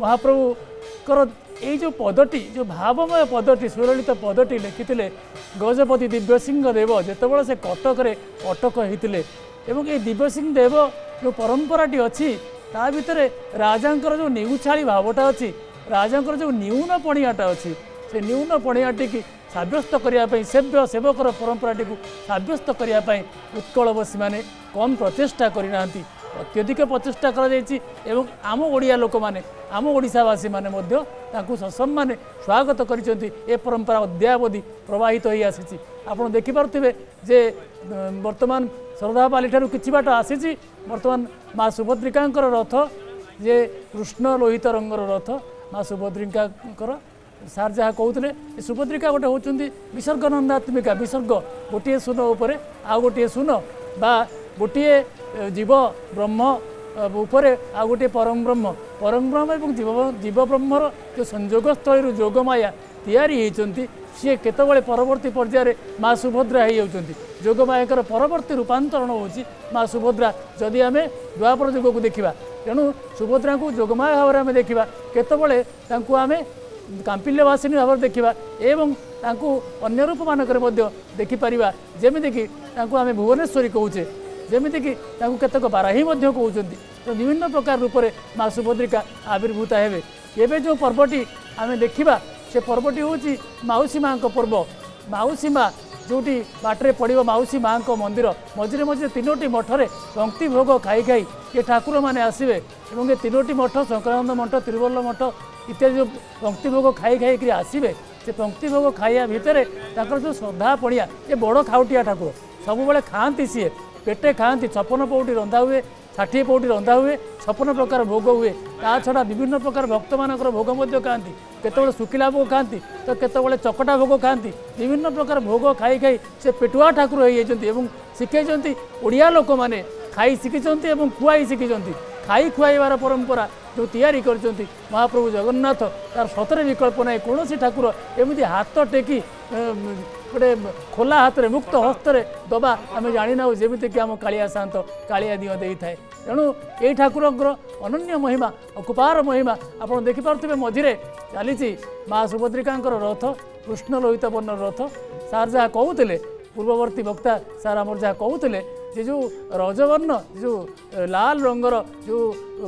ମହାପ୍ରଭୁଙ୍କର ଏଇ ଯେଉଁ ପଦଟି ଯେଉଁ ଭାବମୟ ପଦଟି ସୁଲଳିତ ପଦଟି ଲେଖିଥିଲେ ଗଜପତି ଦିବ୍ୟସିଂହ ଦେବ ଯେତେବେଳେ ସେ କଟକରେ ଅଟକ ହେଇଥିଲେ ଏବଂ ଏ ଦିବ୍ୟସିଂହ ଦେବ ଯେଉଁ ପରମ୍ପରାଟି ଅଛି ତା ଭିତରେ ରାଜାଙ୍କର ଯେଉଁ ନିଉଛାଳି ଭାବଟା ଅଛି ରାଜାଙ୍କର ଯେଉଁ ନ୍ୟୁନ ପଣିଆଟା ଅଛି ସେ ନ୍ୟୁନ ପଣିଆଟିକି ସାବ୍ୟସ୍ତ କରିବା ପାଇଁ ସେବ୍ୟ ସେବକର ପରମ୍ପରାଟିକୁ ସାବ୍ୟସ୍ତ କରିବା ପାଇଁ ଉତ୍କଳବାସୀମାନେ କମ୍ ପ୍ରଚେଷ୍ଟା କରିନାହାନ୍ତି। ଅତ୍ୟଧିକ ପ୍ରଚେଷ୍ଟା କରାଯାଇଛି ଏବଂ ଆମ ଓଡ଼ିଆ ଲୋକମାନେ ଆମ ଓଡ଼ିଶାବାସୀମାନେ ମଧ୍ୟ ତାଙ୍କୁ ସସମ୍ମାନେ ସ୍ୱାଗତ କରିଛନ୍ତି ଏ ପରମ୍ପରା ଅଦ୍ୟାବଧି ପ୍ରବାହିତ ହୋଇ ଆସିଛି ଆପଣ ଦେଖିପାରୁଥିବେ ଯେ ଉଁ, ବର୍ତ୍ତମାନ ଶ୍ରଦ୍ଧାବାଲିଠାରୁ କିଛି ବାଟ ଆସିଛି ବର୍ତ୍ତମାନ ମା ସୁଭଦ୍ରିକାଙ୍କର ରଥ ଯେ କୃଷ୍ଣ ଲୋହିତ ରଙ୍ଗର ରଥ ମା ସୁଭଦ୍ରିକାଙ୍କର ସାର୍ ଯାହା କହୁଥିଲେ ଏ ସୁଭଦ୍ରିକା ଗୋଟେ ହେଉଛନ୍ତି ବିସର୍ଗ ନନ୍ଦାତ୍ମିକା ବିସର୍ଗ ଗୋଟିଏ ଶୂନ ଉପରେ ଆଉ ଗୋଟିଏ ଶୂନ ବା ଗୋଟିଏ ଜୀବ ବ୍ରହ୍ମ ଉପରେ ଆଉ ଗୋଟିଏ ପରମ ବ୍ରହ୍ମ। ପରମ ବ୍ରହ୍ମ ଏବଂ ଜୀବ ଜୀବ ବ୍ରହ୍ମର ଯେଉଁ ସଂଯୋଗ ସ୍ଥଳୀରୁ ଯୋଗମାୟା ତିଆରି ହେଇଛନ୍ତି ସିଏ କେତେବେଳେ ପରବର୍ତ୍ତୀ ପର୍ଯ୍ୟାୟରେ ମା ସୁଭଦ୍ରା ହେଇଯାଉଛନ୍ତି। ଯୋଗମାୟାଙ୍କର ପରବର୍ତ୍ତୀ ରୂପାନ୍ତରଣ ହେଉଛି ମା ସୁଭଦ୍ରା। ଯଦି ଆମେ ଦ୍ୱାପର ଯୁଗକୁ ଦେଖିବା ତେଣୁ ସୁଭଦ୍ରାଙ୍କୁ ଯୋଗମାୟା ଭାବରେ ଆମେ ଦେଖିବା କେତେବେଳେ ତାଙ୍କୁ ଆମେ କାମ୍ପିଲ୍ୟବାସିନୀ ଭାବରେ ଦେଖିବା ଏବଂ ତାଙ୍କୁ ଅନ୍ୟ ରୂପମାନଙ୍କରେ ମଧ୍ୟ ଦେଖିପାରିବା। ଯେମିତିକି ତାଙ୍କୁ ଆମେ ଭୁବନେଶ୍ୱରୀ କହୁଛେ ଯେମିତିକି ତାଙ୍କୁ କେତେକ ବାରାହୀ ମଧ୍ୟ କହୁଛନ୍ତି ତ ବିଭିନ୍ନ ପ୍ରକାର ରୂପରେ ମା ସୁଭଦ୍ରିକା ଆବିର୍ଭୂତ ହେବେ। ଏବେ ଯେଉଁ ପର୍ବଟି ଆମେ ଦେଖିବା ସେ ପର୍ବଟି ହେଉଛି ମାଉସୀ ମାଙ୍କ ପର୍ବ। ମାଉସୀ ମା ଯେଉଁଠି ବାଟରେ ପଡ଼ିବ ମାଉସୀ ମାଙ୍କ ମନ୍ଦିର ମଝିରେ ମଝିରେ ତିନୋଟି ମଠରେ ପଙ୍କ୍ତି ଭୋଗ ଖାଇ ଖାଇ ଏ ଠାକୁରମାନେ ଆସିବେ ଏବଂ ଏ ତିନୋଟି ମଠ ଶଙ୍କରାନନ୍ଦ ମଠ ତିରୁବଲ୍ଲ ମଠ ଇତ୍ୟାଦି ଯେଉଁ ପଙ୍କ୍ତି ଭୋଗ ଖାଇ ଖାଇକରି ଆସିବେ ସେ ପଙ୍କ୍ତି ଭୋଗ ଖାଇବା ଭିତରେ ତାଙ୍କର ଯେଉଁ ଶ୍ରଦ୍ଧା ପଡ଼ିଆ ଏ ବଡ଼ ଖାଉଟିଆ ଠାକୁର। ସବୁବେଳେ ଖାଆନ୍ତି ସିଏ। ପେଟେ ଖାଆନ୍ତି ଛପନ ପଉଟି ରନ୍ଧା ହୁଏ ଷାଠିଏ ପଉଟି ରନ୍ଧା ହୁଏ ଛପନ ପ୍ରକାର ଭୋଗ ହୁଏ। ତା ଛଡ଼ା ବିଭିନ୍ନ ପ୍ରକାର ଭକ୍ତମାନଙ୍କର ଭୋଗ ମଧ୍ୟ ଖାଆନ୍ତି। କେତେବେଳେ ଶୁଖିଲା ଭୋଗ ଖାଆନ୍ତି ତ କେତେବେଳେ ଚକଟା ଭୋଗ ଖାଆନ୍ତି। ବିଭିନ୍ନ ପ୍ରକାର ଭୋଗ ଖାଇ ଖାଇ ସେ ପେଟୁଆ ଠାକୁର ହେଇଯାଇଛନ୍ତି ଏବଂ ଶିଖେଇଛନ୍ତି ଓଡ଼ିଆ ଲୋକମାନେ। ଖାଇ ଶିଖିଛନ୍ତି ଏବଂ ଖୁଆଇ ଶିଖିଛନ୍ତି। ଖାଇ ଖୁଆଇବାର ପରମ୍ପରା ଯେଉଁ ତିଆରି କରିଛନ୍ତି ମହାପ୍ରଭୁ ଜଗନ୍ନାଥ ତାର ସତରେ ବିକଳ୍ପ ନାହିଁ। କୌଣସି ଠାକୁର ଏମିତି ହାତ ଟେକି ଗୋଟେ ଖୋଲା ହାତରେ ମୁକ୍ତ ହସ୍ତରେ ଦେବା। ଆମେ ଜାଣିନାହୁଁ ଯେମିତିକି ଆମ କାଳିଆ ଶାନ୍ତ କାଳିଆ ଦିଅ ଦେଇଥାଏ। ତେଣୁ ଏଇ ଠାକୁରଙ୍କର ଅନନ୍ୟ ମହିମା ଅକୁପାର ମହିମା ଆପଣ ଦେଖିପାରୁଥିବେ ମଝିରେ ଚାଲିଛି ମା ସୁଭଦ୍ରିକାଙ୍କର ରଥ କୃଷ୍ଣ ଲୋହିତ ବର୍ଣ୍ଣର ରଥ। ସାର୍ ଯାହା କହୁଥିଲେ ପୂର୍ବବର୍ତ୍ତୀ ବକ୍ତା ସାର୍ ଆମର ଯାହା କହୁଥିଲେ ଯେ ଯେଉଁ ରଜବର୍ଣ୍ଣ ଯେଉଁ ଲାଲ ରଙ୍ଗର ଯେଉଁ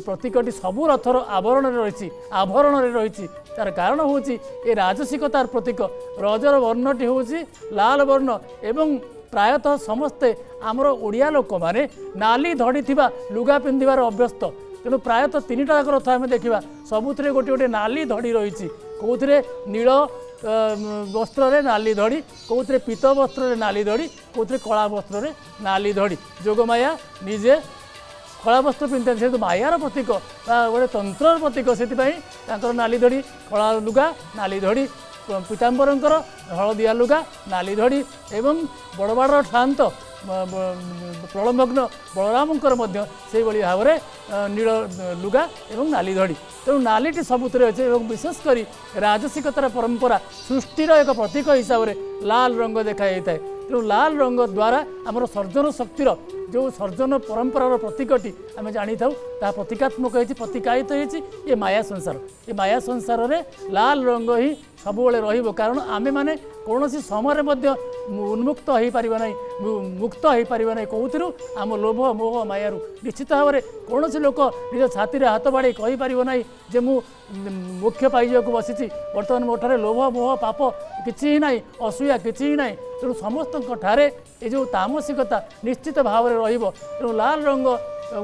ପ୍ରତୀକଟି ସବୁ ରଥର ଆବରଣରେ ରହିଛି ଆଭରଣରେ ରହିଛି ତାର କାରଣ ହେଉଛି ଏ ରାଜସିକତାର ପ୍ରତୀକ ରଜର ବର୍ଣ୍ଣଟି ହେଉଛି ଲାଲ ବର୍ଣ୍ଣ ଏବଂ ପ୍ରାୟତଃ ସମସ୍ତେ ଆମର ଓଡ଼ିଆ ଲୋକମାନେ ନାଲି ଧଡ଼ିଥିବା ଲୁଗା ପିନ୍ଧିବାର ଅଭ୍ୟସ୍ତ ତେଣୁ ପ୍ରାୟତଃ ତିନିଟା ଯାକ ରଥ ଆମେ ଦେଖିବା। ସବୁଥିରେ ଗୋଟିଏ ଗୋଟିଏ ନାଲି ଧଡ଼ି ରହିଛି। କେଉଁଥିରେ ନୀଳ ଅ, ବସ୍ତ୍ରରେ ନାଲି ଧଡ଼ି କେଉଁଥିରେ ପୀତ ବସ୍ତ୍ରରେ ନାଲି ଧଡ଼ି କେଉଁଥିରେ କଳା ବସ୍ତ୍ରରେ ନାଲି ଧଡ଼ି। ଯୋଗମାୟା ନିଜେ କଳା ବସ୍ତ୍ର ପିନ୍ଧିଥାନ୍ତି ଯେହେତୁ ମାୟାର ପ୍ରତୀକ ବା ଗୋଟେ ତନ୍ତ୍ରର ପ୍ରତୀକ ସେଥିପାଇଁ ତାଙ୍କର ନାଲି ଧଡ଼ି କଳା ଲୁଗା ନାଲି ଧଡ଼ି ପିତାମ୍ବରଙ୍କର ହଳଦିଆ ଲୁଗା ନାଲି ଧଡ଼ି ଏବଂ ବଡ଼ବାଡ଼ର ବ- ପ୍ରଳମ୍ଭଗ୍ନ ବଳରାମଙ୍କର ମଧ୍ୟ ସେଇଭଳି ଭାବରେ ନୀଳ ଲୁଗା ଏବଂ ନାଲି ଧଡ଼ି। ତେଣୁ ନାଲିଟି ସବୁଥିରେ ଅଛି ଏବଂ ବିଶେଷ କରି ରାଜସିକତାର ପରମ୍ପରା ସୃଷ୍ଟିର ଏକ ପ୍ରତୀକ ହିସାବରେ ଲାଲ ରଙ୍ଗ ଦେଖାଯାଇଥାଏ। ତେଣୁ ଲାଲ ରଙ୍ଗ ଦ୍ୱାରା ଆମର ସର୍ଜନ ଶକ୍ତିର ଯେଉଁ ସର୍ଜନ ପରମ୍ପରାର ପ୍ରତୀକଟି ଆମେ ଜାଣିଥାଉ ତାହା ପ୍ରତୀକାତ୍ମକ ହେଇଛି ପ୍ରତିକାୟିତ ହେଇଛି ଏ ମାୟା ସଂସାର। ଏ ମାୟା ସଂସାରରେ ଲାଲ ରଙ୍ଗ ହିଁ ସବୁବେଳେ ରହିବ। କାରଣ ଆମେମାନେ କୌଣସି ସମୟରେ ମଧ୍ୟ ଉନ୍ମୁକ୍ତ ହୋଇପାରିବା ନାହିଁ ମୁକ୍ତ ହୋଇପାରିବା ନାହିଁ। କେଉଁଥିରୁ? ଆମ ଲୋଭ ମୋହ ମାୟାରୁ। ନିଶ୍ଚିତ ଭାବରେ କୌଣସି ଲୋକ ନିଜ ଛାତିରେ ହାତ ବାଡ଼େଇ କହିପାରିବ ନାହିଁ ଯେ ମୁଁ ମୋକ୍ଷ ପାଇଯିବାକୁ ବସିଛି। ବର୍ତ୍ତମାନ ମୋ ଠାରେ ଲୋଭ ମୋହ ପାପ କିଛି ହିଁ ନାହିଁ ଅସୂୟା କିଛି ହିଁ ନାହିଁ। ତେଣୁ ସମସ୍ତଙ୍କ ଠାରେ ଏ ଯେଉଁ ତାମସିକତା ନିଶ୍ଚିତ ଭାବରେ ରହିବ। ତେଣୁ ଲାଲ ରଙ୍ଗ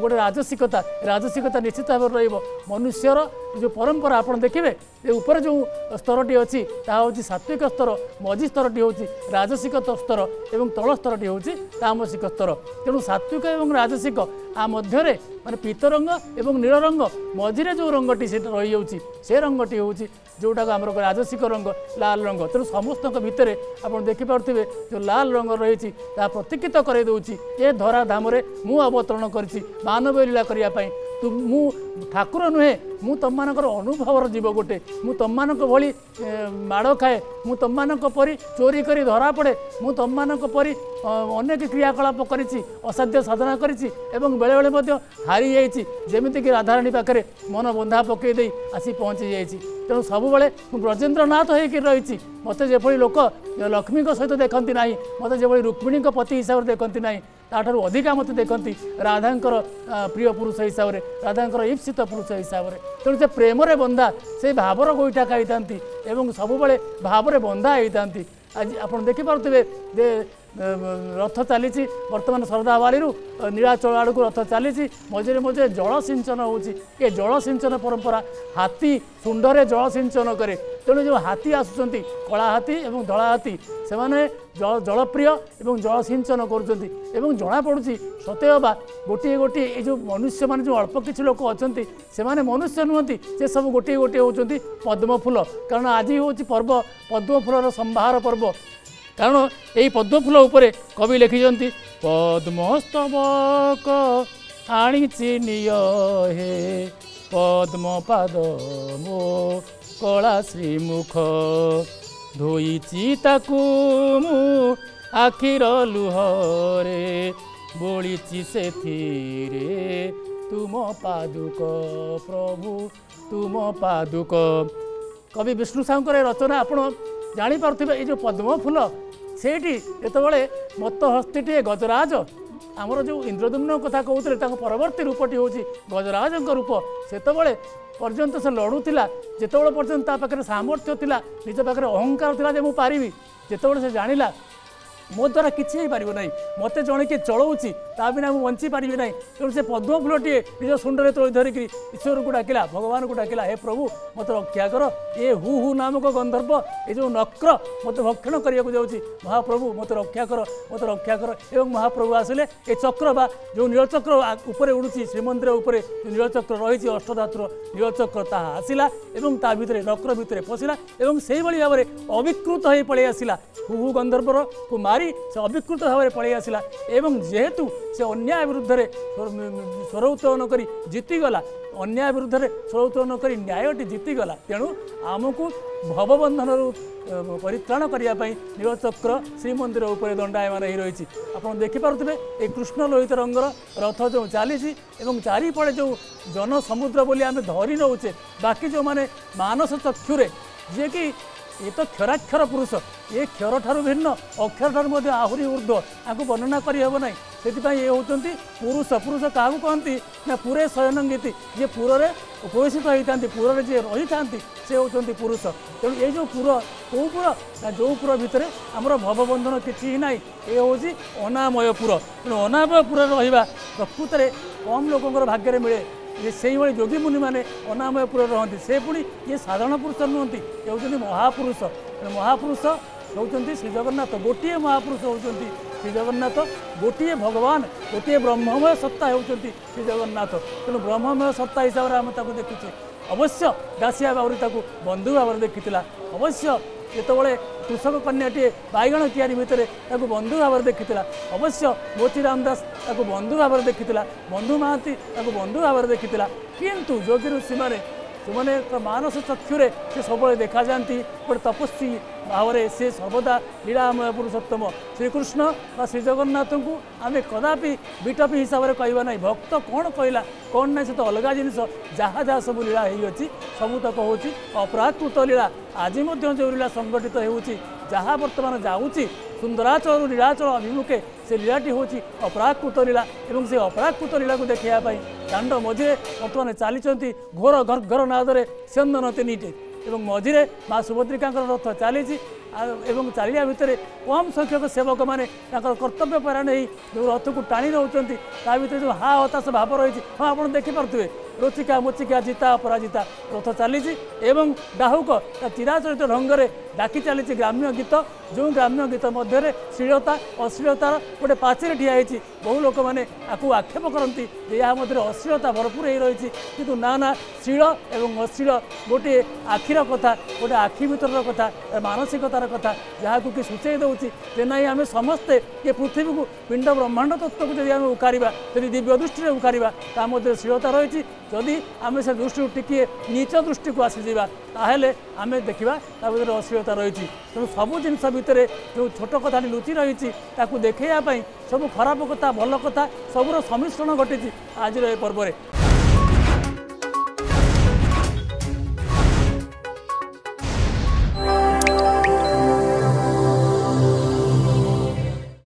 ଗୋଟେ ରାଜସିକତା ରାଜସିକତା ନିଶ୍ଚିତ ଭାବରେ ରହିବ। ମନୁଷ୍ୟର ଯେଉଁ ପରମ୍ପରା ଆପଣ ଦେଖିବେ ଏ ଉପରେ ଯେଉଁ ସ୍ତରଟି ଅଛି ତାହା ହେଉଛି ସାତ୍ଵିକ ସ୍ତର ମଝି ସ୍ତରଟି ହେଉଛି ରାଜସିକ ସ୍ତର ଏବଂ ତଳ ସ୍ତରଟି ହେଉଛି ତାମସିକ ସ୍ତର। ତେଣୁ ସାତ୍ଵିକ ଏବଂ ରାଜସିକ ଆ ମଧ୍ୟରେ ମାନେ ପୀତ ରଙ୍ଗ ଏବଂ ନୀଳ ରଙ୍ଗ ମଝିରେ ଯେଉଁ ରଙ୍ଗଟି ସେଟା ରହିଯାଉଛି ସେ ରଙ୍ଗଟି ହେଉଛି ଯେଉଁଟାକୁ ଆମର ରାଜସିକ ରଙ୍ଗ ଲାଲ ରଙ୍ଗ। ତେଣୁ ସମସ୍ତଙ୍କ ଭିତରେ ଆପଣ ଦେଖିପାରୁଥିବେ ଯେଉଁ ଲାଲ ରଙ୍ଗ ରହିଛି ତାହା ପ୍ରତୀକ୍ଷିତ କରାଇ ଦେଉଛି ଏ ଧରା ଧାମରେ ମୁଁ ଅବତରଣ କରିଛି। ମାନବ ଲୀଳା କରିବା ପାଇଁ। ମୁଁ ଠାକୁର ନୁହେଁ ମୁଁ ତମମାନଙ୍କର ଅନୁଭବର ଜୀବ ଗୋଟେ। ମୁଁ ତମମାନଙ୍କ ଭଳି ମାଡ଼ ଖାଏ। ମୁଁ ତମମାନଙ୍କ ପରି ଚୋରି କରି ଧରା ପଡ଼େ। ମୁଁ ତମମାନଙ୍କ ପରି ଅନେକ କ୍ରିୟାକଳାପ କରିଛି ଅସାଧ୍ୟ ସାଧନା କରିଛି ଏବଂ ବେଳେବେଳେ ମଧ୍ୟ ହାରିଯାଇଛି ଯେମିତିକି ରାଧାରାଣୀ ପାଖରେ ମନ ବନ୍ଧା ପକାଇ ଦେଇ ଆସି ପହଞ୍ଚି ଯାଇଛି। ତେଣୁ ସବୁବେଳେ ମୁଁ ବ୍ରଜେନ୍ଦ୍ରନାଥ ହେଇକି ରହିଛି। ମୋତେ ଯେଭଳି ଲୋକ ଲକ୍ଷ୍ମୀଙ୍କ ସହିତ ଦେଖନ୍ତି ନାହିଁ ମୋତେ ଯେଭଳି ରୁକ୍ମିଣୀଙ୍କ ପତି ହିସାବରେ ଦେଖନ୍ତି ନାହିଁ ତାଠାରୁ ଅଧିକା ମୋତେ ଦେଖନ୍ତି ରାଧାଙ୍କର ପ୍ରିୟ ପୁରୁଷ ହିସାବରେ ରାଧାଙ୍କର ଇପ୍ସିତ ପୁରୁଷ ହିସାବରେ ତେଣୁ ସେ ପ୍ରେମରେ ବନ୍ଧା ସେ ଭାବର ଗୋଇଠା ଖାଇଥାନ୍ତି ଏବଂ ସବୁବେଳେ ଭାବରେ ବନ୍ଧା ହେଇଥାନ୍ତି ଆଜି ଆପଣ ଦେଖିପାରୁଥିବେ ଯେ ରଥ ଚାଲିଛି। ବର୍ତ୍ତମାନ ଶରଦାବାଲିରୁ ନୀଳାଚଳ ଆଡ଼କୁ ରଥ ଚାଲିଛି। ମଝିରେ ମଝିରେ ଜଳ ସିଞ୍ଚନ ହେଉଛି। ଏ ଜଳ ସିଞ୍ଚନ ପରମ୍ପରା ହାତୀ ଶୁଣ୍ଡରେ ଜଳ ସିଞ୍ଚନ କରେ। ତେଣୁ ଯେଉଁ ହାତୀ ଆସୁଛନ୍ତି କଳା ହାତୀ ଏବଂ ଧଳା ହାତୀ ସେମାନେ ଜଳ ଜଳପ୍ରିୟ ଏବଂ ଜଳ ସିଞ୍ଚନ କରୁଛନ୍ତି। ଏବଂ ଜଣାପଡ଼ୁଛି ସତେଅବା ଗୋଟିଏ ଗୋଟିଏ ଏଇ ଯେଉଁ ମନୁଷ୍ୟମାନେ ଯେଉଁ ଅଳ୍ପ କିଛି ଲୋକ ଅଛନ୍ତି ସେମାନେ ମନୁଷ୍ୟ ନୁହନ୍ତି ସେ ସବୁ ଗୋଟିଏ ଗୋଟିଏ ହେଉଛନ୍ତି ପଦ୍ମ ଫୁଲ କାରଣ ଆଜି ହେଉଛି ପର୍ବ ପଦ୍ମ ଫୁଲର ସମ୍ଭାର ପର୍ବ। କାରଣ ଏହି ପଦ୍ମ ଫୁଲ ଉପରେ କବି ଲେଖିଛନ୍ତି ପଦ୍ମସ୍ତବକ ଆଣିଛି ନିୟ ହେ ପଦ୍ମ ପାଦ ମୋ କଳା ଶ୍ରୀମୁଖ। ଧୋଇଛି ତାକୁ ମୁଁ ଆଖିର ଲୁହରେ ବୋଳିଛି ସେଥିରେ। ତୁମ ପାଦୁକ ପ୍ରଭୁ ତୁମ ପାଦୁକ। କବି ବିଷ୍ଣୁ ସାହୁଙ୍କର ରଚନା ଆପଣ ଜାଣିପାରୁଥିବେ ଏଇ ଯେଉଁ ପଦ୍ମ ଫୁଲ ସେଇଠି ଯେତେବେଳେ ମତ ହସ୍ତିଟିଏ ଗଜରାଜ ଆମର ଯେଉଁ ଇନ୍ଦ୍ରଦୁମ୍ନ କଥା କହୁଥିଲେ ତାଙ୍କ ପରବର୍ତ୍ତୀ ରୂପଟି ହେଉଛି ଗଜରାଜଙ୍କ ରୂପ। ସେତେବେଳେ ପର୍ଯ୍ୟନ୍ତ ସେ ଲଢ଼ୁଥିଲା ଯେତେବେଳେ ପର୍ଯ୍ୟନ୍ତ ତା ପାଖରେ ସାମର୍ଥ୍ୟ ଥିଲା ନିଜ ପାଖରେ ଅହଙ୍କାର ଥିଲା ଯେ ମୁଁ ପାରିବି ଯେତେବେଳେ ସେ ଜାଣିଲା ମୋ ଦ୍ୱାରା କିଛି ହେଇପାରିବ ନାହିଁ। ମୋତେ ଜଣେ କିଏ ଚଳଉଛି ତା ବିନା ମୁଁ ବଞ୍ଚିପାରିବି ନାହିଁ। ତେଣୁ ସେ ପଦ୍ମ ଫୁଲଟିଏ ନିଜ ଶୁଣ୍ଡରେ ତୋଳି ଧରିକି ଈଶ୍ୱରଙ୍କୁ ଡାକିଲା ଭଗବାନଙ୍କୁ ଡାକିଲା ହେ ପ୍ରଭୁ ମୋତେ ରକ୍ଷା କର। ଏ ହୁ ହୁ ନାମକ ଗନ୍ଧର୍ବ ଏ ଯେଉଁ ନକ୍ର ମୋତେ ଭକ୍ଷଣ କରିବାକୁ ଯାଉଛି। ମହାପ୍ରଭୁ ମୋତେ ରକ୍ଷା କର ମୋତେ ରକ୍ଷା କର। ଏବଂ ମହାପ୍ରଭୁ ଆସିଲେ ଏ ଚକ୍ର ବା ଯେଉଁ ନୀଳଚକ୍ର ଉପରେ ଉଡ଼ୁଛି ଶ୍ରୀମନ୍ଦିର ଉପରେ ଯେଉଁ ନୀଳଚକ୍ର ରହିଛି ଅଷ୍ଟଧାତୁର ନୀଳଚକ୍ର ତାହା ଆସିଲା ଏବଂ ତା ଭିତରେ ନକ୍ର ଭିତରେ ପଶିଲା ଏବଂ ସେଇଭଳି ଭାବରେ ଅବିକୃତ ହୋଇ ପଳେଇ ଆସିଲା। ହୁ ହୁ ଗନ୍ଧର୍ବରକୁ ମାରି ସେ ଅବିକୃତ ଭାବରେ ପଳେଇ ଆସିଲା ଏବଂ ଯେହେତୁ ସେ ଅନ୍ୟାୟ ବିରୁଦ୍ଧରେ ସ୍ୱର- ସ୍ୱର ଉତ୍ତୋଳନ କରି ଜିତିଗଲା ଅନ୍ୟାୟ ବିରୁଦ୍ଧରେ ସ୍ୱର ଉତ୍ତୋଳନ କରି ନ୍ୟାୟଟି ଜିତିଗଲା ତେଣୁ ଆମକୁ ଭବବନ୍ଧନରୁ ଅ, ପରିତ୍ରାଣ କରିବା ପାଇଁ ନୀଳଚକ୍ର ଶ୍ରୀମନ୍ଦିର ଉପରେ ଦଣ୍ଡାୟମାନ ହେଇ ରହିଛି ଆପଣ ଦେଖିପାରୁଥିବେ ଏ କୃଷ୍ଣ ଲୋହିତ ରଙ୍ଗର ରଥ ଯେଉଁ ଚାଲିଛି ଏବଂ ଚାରିପଟେ ଯେଉଁ ଜନସମୁଦ୍ର ବୋଲି ଆମେ ଧରି ନେଉଛେ ବାକି ଯେଉଁମାନେ ମାନସ ଚକ୍ଷୁରେ ଯିଏକି ଏ ତ କ୍ଷରାକ୍ଷର ପୁରୁଷ। ଏ କ୍ଷର ଠାରୁ ଭିନ୍ନ ଅକ୍ଷର ଠାରୁ ମଧ୍ୟ ଆହୁରି ଉର୍ଦ୍ଧ୍ୱ। ତାଙ୍କୁ ବର୍ଣ୍ଣନା କରିହେବ ନାହିଁ। ସେଥିପାଇଁ ଏ ହେଉଛନ୍ତି ପୁରୁଷ। ପୁରୁଷ କାହାକୁ କହନ୍ତି? ନା ପୁରେ ଶୟନଙ୍ଗୀତି। ଯିଏ ପୁରରେ ଉପବେଶିତ ହେଇଥାନ୍ତି ପୁରରେ ଯିଏ ରହିଥାନ୍ତି ସେ ହେଉଛନ୍ତି ପୁରୁଷ। ତେଣୁ ଏଇ ଯେଉଁ ପୁର କେଉଁ ପୁର? ନା ଯେଉଁ ପୁର ଭିତରେ ଆମର ଭବବନ୍ଧନ କିଛି ହିଁ ନାହିଁ। ଏ ହେଉଛି ଅନାମୟ ପୁର। ତେଣୁ ଅନାମୟ ପୁରରେ ରହିବା ପ୍ରକୃତରେ କମ୍ ଲୋକଙ୍କର ଭାଗ୍ୟରେ ମିଳେ। ଯେ ସେଇଭଳି ଯୋଗୀ ମୁନିମାନେ ଅନାମୟପୁରରେ ରହନ୍ତି। ସେ ପୁଣି ଇଏ ସାଧାରଣ ପୁରୁଷ ନୁହନ୍ତି ହେଉଛନ୍ତି ମହାପୁରୁଷ। ମହାପୁରୁଷ ହେଉଛନ୍ତି ଶ୍ରୀ ଜଗନ୍ନାଥ ଗୋଟିଏ ମହାପୁରୁଷ ହେଉଛନ୍ତି ଶ୍ରୀ ଜଗନ୍ନାଥ ଗୋଟିଏ ଭଗବାନ ଗୋଟିଏ ବ୍ରହ୍ମମୟ ସତ୍ତା ହେଉଛନ୍ତି ଶ୍ରୀ ଜଗନ୍ନାଥ ତେଣୁ ବ୍ରହ୍ମମୟ ସତ୍ତା ହିସାବରେ ଆମେ ତାକୁ ଦେଖିଛେ। ଅବଶ୍ୟ ଦାସିଆ ବାଉରୀ ତାକୁ ବନ୍ଧୁ ଭାବରେ ଦେଖିଥିଲା। ଅବଶ୍ୟ ଯେତେବେଳେ କୃଷକ କନ୍ୟାଟିଏ ବାଇଗଣ କିଆରି ଭିତରେ ତାକୁ ବନ୍ଧୁ ଭାବରେ ଦେଖିଥିଲା ଅବଶ୍ୟ ମୋତିରାମ ଦାସ ତାକୁ ବନ୍ଧୁ ଭାବରେ ଦେଖିଥିଲା ବନ୍ଧୁ ମହାନ୍ତି ତାକୁ ବନ୍ଧୁ ଭାବରେ ଦେଖିଥିଲା କିନ୍ତୁ ଯୋଗୀ ଋଷିମାନେ ଏକ ମାନସ ଚକ୍ଷୁରେ ସେ ସବୁବେଳେ ଦେଖାଯାଆନ୍ତି ଗୋଟେ ତପସ୍ୱୀ ଭାବରେ ସେ ସର୍ବଦା ଲୀଳାମୟ ପୁରୁଷୋତ୍ତମ ଶ୍ରୀକୃଷ୍ଣ ବା ଶ୍ରୀଜଗନ୍ନାଥଙ୍କୁ ଆମେ କଦାପି ବିଟପି ହିସାବରେ କହିବା ନାହିଁ ଭକ୍ତ କ'ଣ କହିଲା କ'ଣ ନାହିଁ ସେ ତ ଅଲଗା ଜିନିଷ ଯାହା ଯାହା ସବୁ ଲୀଳା ହେଇଅଛି ସବୁତକ ହେଉଛି ଅପ୍ରାକୃତ ଲୀଳା ଆଜି ମଧ୍ୟ ଯେଉଁ ଲୀଳା ସଂଗଠିତ ହେଉଛି ଯାହା ବର୍ତ୍ତମାନ ଯାଉଛି ସୁନ୍ଦରାଚଳରୁ ନୀଳାଚଳ ଅଭିମୁଖେ ସେ ଲୀଳାଟି ହେଉଛି ଅପରାକୃତ ଲୀଳା ଏବଂ ସେ ଅପରାକୃତ ଲୀଳାକୁ ଦେଖାଇବା ପାଇଁ ଦାଣ୍ଡ ମଝିରେ ବର୍ତ୍ତମାନ ଚାଲିଛନ୍ତି ଘୋର ଗର୍ଘର ନାଦରେ ସ୍ୟନ୍ଦନ ତିନିଟି ଏବଂ ମଝିରେ ମା ସୁଭଦ୍ରିକାଙ୍କର ରଥ ଚାଲିଛି। ଏବଂ ଚାଲିବା ଭିତରେ କମ୍ ସଂଖ୍ୟକ ସେବକମାନେ ତାଙ୍କର କର୍ତ୍ତବ୍ୟ ପରାୟଣ ହେଇ ଯେଉଁ ରଥକୁ ଟାଣି ନେଉଛନ୍ତି ତା ଭିତରେ ଯେଉଁ ହା ହତାଶ ଭାବ ରହିଛି ହଁ ଆପଣ ଦେଖିପାରୁଥିବେ। ରୋଚିକା ମୋଚିକା ଜିତା ଅପରାଜିତା ରଥ ଚାଲିଛି ଏବଂ ଡାହୁକ ତା ଚିରାଚରିତ ଢଙ୍ଗରେ ଡାକି ଚାଲିଛି ଗ୍ରାମ୍ୟ ଗୀତ। ଯେଉଁ ଗ୍ରାମ୍ୟ ଗୀତ ମଧ୍ୟରେ ଶ୍ଳୀଳତା ଅଶ୍ଳୀଳତାର ଗୋଟେ ପାଚେରୀ ଠିଆ ହେଇଛି ବହୁ ଲୋକମାନେ ଆକୁ ଆକ୍ଷେପ କରନ୍ତି ଯେ ଏହା ମଧ୍ୟରେ ଅଶ୍ଳୀଳତା ଭରପୁର ହେଇ ରହିଛି। କିନ୍ତୁ ନା ନା ଶ୍ଳୀଳ ଏବଂ ଅଶ୍ଳୀଳ ଗୋଟିଏ ଆଖିର କଥା ଗୋଟେ ଆଖି ଭିତରର କଥା ତା ମାନସିକତା ଅସାରତାର କଥା ଯାହାକୁ କି ସୂଚାଇ ଦେଉଛି ଯେ ନାଇଁ ଆମେ ସମସ୍ତେ ଏ ପୃଥିବୀକୁ ପିଣ୍ଡ ବ୍ରହ୍ମାଣ୍ଡ ତତ୍ତ୍ୱକୁ ଯଦି ଆମେ ଉକାରିବା ଯଦି ଦିବ୍ୟ ଦୃଷ୍ଟିରେ ଉକାରିବା ତା ମଧ୍ୟରେ ସ୍ଥିରତା ରହିଛି ଯଦି ଆମେ ସେ ଦୃଷ୍ଟିରୁ ଟିକିଏ ନିଚ ଦୃଷ୍ଟିକୁ ଆସିଯିବା ତାହେଲେ ଆମେ ଦେଖିବା ତା ଭିତରେ ଅଶ୍ଳୀଳତା ରହିଛି। ତେଣୁ ସବୁ ଜିନିଷ ଭିତରେ ଯେଉଁ ଛୋଟ କଥାଟି ଲୁଚି ରହିଛି ତାକୁ ଦେଖାଇବା ପାଇଁ ସବୁ ଖରାପ କଥା ଭଲ କଥା ସବୁର ସମ୍ମିଶ୍ରଣ ଘଟିଛି ଆଜିର ଏ ପର୍ବରେ।